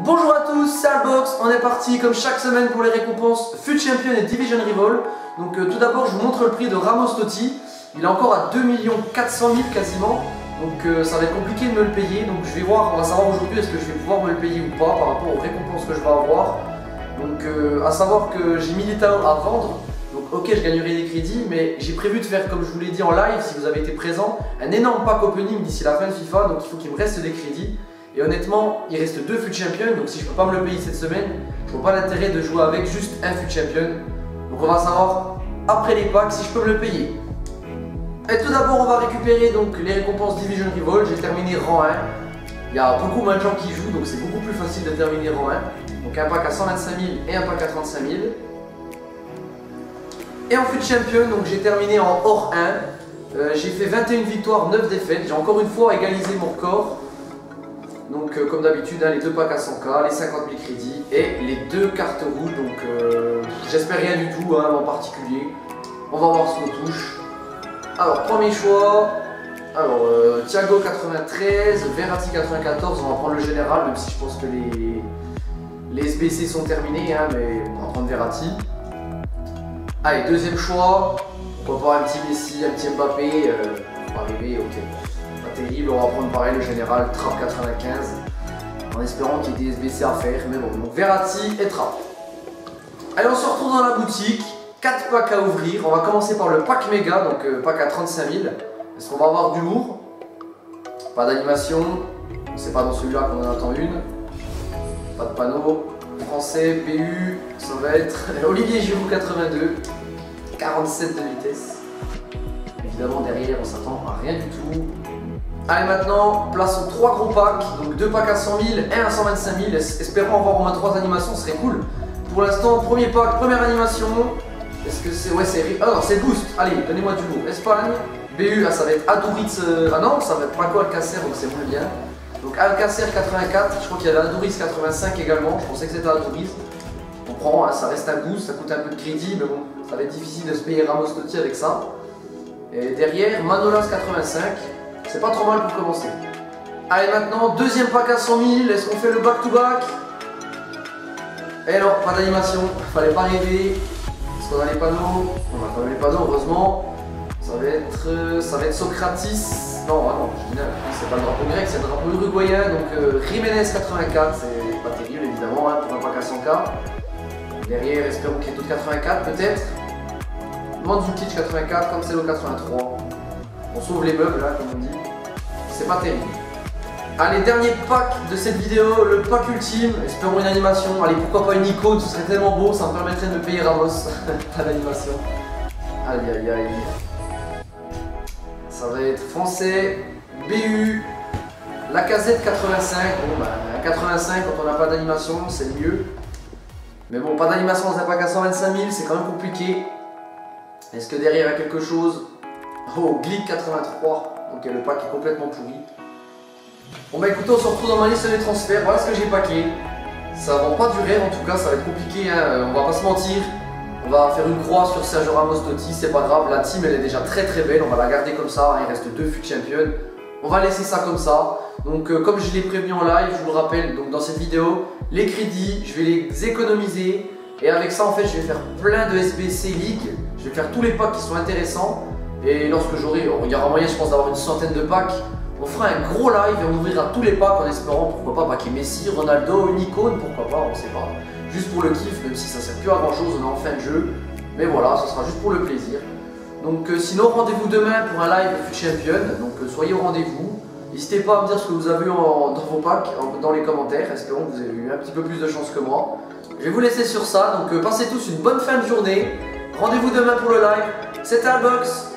Bonjour à tous, c'est Albox, on est parti comme chaque semaine pour les récompenses FUT Champion et Division Rivol. Donc euh, tout d'abord je vous montre le prix de Ramos Totti, il est encore à 2 400 000 quasiment, donc euh, ça va être compliqué de me le payer, donc je vais voir, on va savoir aujourd'hui est-ce que je vais pouvoir me le payer ou pas par rapport aux récompenses que je vais avoir. Donc euh, à savoir que j'ai Militao à vendre, donc ok je gagnerai des crédits, mais j'ai prévu de faire comme je vous l'ai dit en live si vous avez été présent, un énorme pack opening d'ici la fin de FIFA, donc il faut qu'il me reste des crédits. Et honnêtement, il reste deux FUT Champions, donc si je peux pas me le payer cette semaine, je vois pas l'intérêt de jouer avec juste un FUT Champion. Donc on va savoir après les packs si je peux me le payer. Et tout d'abord, on va récupérer donc les récompenses Division Revolt. J'ai terminé rang 1. Il y a beaucoup moins de gens qui jouent, donc c'est beaucoup plus facile de terminer rang 1. Donc un pack à 125 000 et un pack à 35 000. Et en FUT Champion, donc j'ai terminé en hors 1. Euh, j'ai fait 21 victoires, 9 défaites. J'ai encore une fois égalisé mon record. Donc euh, comme d'habitude, hein, les deux packs à 100k, les 50 000 crédits et les deux cartes rouges. Donc euh, j'espère rien du tout hein, en particulier. On va voir ce qu'on touche. Alors premier choix. Alors euh, Thiago 93, Verratti 94. On va prendre le général, même si je pense que les, les SBC sont terminés, hein, mais on va prendre Verratti. Allez, deuxième choix. Pourquoi pas un petit Messi, un petit Mbappé. on va arriver, ok On va prendre pareil le général Trap 95 en espérant qu'il y ait des SBC à faire. Mais bon, Verratti et Trap. Allez, on se retrouve dans la boutique. 4 packs à ouvrir. On va commencer par le pack méga, donc euh, pack à 35 000. Est-ce qu'on va avoir du lourd Pas d'animation? C'est pas dans celui-là qu'on en attend une. Pas de panneau. Français, PU, ça va être Olivier Giroud 82. 47 de vitesse. Évidemment derrière on s'attend à rien du tout. Allez maintenant, plaçons 3 gros packs, donc 2 packs à 100 000 et à 125 000, espérons avoir au moins 3 animations, ce serait cool. Pour l'instant, premier pack, première animation, est-ce que c'est... Ouais c'est... Ah non, c'est Boost, allez, donnez-moi du lourd. Espagne, BU, ah, ça va être Aduritz... Euh, ah non, ça va être Paco Alcacer, donc c'est moins bien. Donc Alcacer 84, je crois qu'il y avait Aduritz 85 également, je pensais que c'était Aduritz. On prend, hein, ça reste un boost, ça coûte un peu de crédit, mais bon, ça va être difficile de se payer Ramos Totti avec ça. Et derrière, Manolas 85, c'est pas trop mal pour commencer. Allez maintenant, deuxième pack à 100 000, est-ce qu'on fait le back-to-back? Et non, pas d'animation, fallait pas rêver. Est-ce qu'on a les panneaux On a quand même les panneaux, heureusement. Ça va être, ça va être Socratis. Non, ah non, je dis c'est pas le drapeau grec, c'est le drapeau uruguayen. Donc euh, Jiménez 84, c'est pas terrible évidemment hein, pour un pack à 100k. Derrière, espérons qu'il y ait d'autres 84 peut-être. Mandzukic 84, Cancelo 83. On sauve les meubles là, comme on dit c'est pas terrible. Allez, dernier pack de cette vidéo, le pack ultime, espérons une animation. Allez, pourquoi pas une icône, ce serait tellement beau, ça me permettrait de payer Ramos à l'animation. Aïe aïe aïe. Ça va être français, BU, la casette 85. Bon, bah, 85 quand on n'a pas d'animation, c'est mieux. Mais bon, pas d'animation dans un pack à 125 000, c'est quand même compliqué. Est-ce que derrière il y a quelque chose Oh, Glick 83. Ok, le pack est complètement pourri. Bon bah écoutez, on se retrouve dans ma liste des transferts. Voilà ce que j'ai packé. Ça vend pas du rêve en tout cas, ça va être compliqué, hein. Euh, on va pas se mentir. On va faire une croix sur Sergio Ramos Totti, c'est pas grave, la team elle est déjà très très belle, on va la garder comme ça, il reste deux FUT Champions. On va laisser ça comme ça. Donc euh, comme je l'ai prévenu en live, je vous le rappelle, donc dans cette vidéo, les crédits, je vais les économiser. Et avec ça en fait, je vais faire plein de SBC League. Je vais faire tous les packs qui sont intéressants. Et lorsque j'aurai, il y aura moyen je pense d'avoir une centaine de packs, on fera un gros live et on ouvrira tous les packs en espérant pourquoi pas paquer Messi, Ronaldo, une pourquoi pas, on sait pas. Juste pour le kiff, même si ça sert plus à grand chose, on est en fin de jeu. Mais voilà, ce sera juste pour le plaisir. Donc euh, sinon rendez-vous demain pour un live Champion, donc euh, soyez au rendez-vous. N'hésitez pas à me dire ce que vous avez eu dans vos packs dans les commentaires, espérons que vous avez eu un petit peu plus de chance que moi. Je vais vous laisser sur ça, donc euh, passez tous une bonne fin de journée. Rendez-vous demain pour le live. C'était Albox,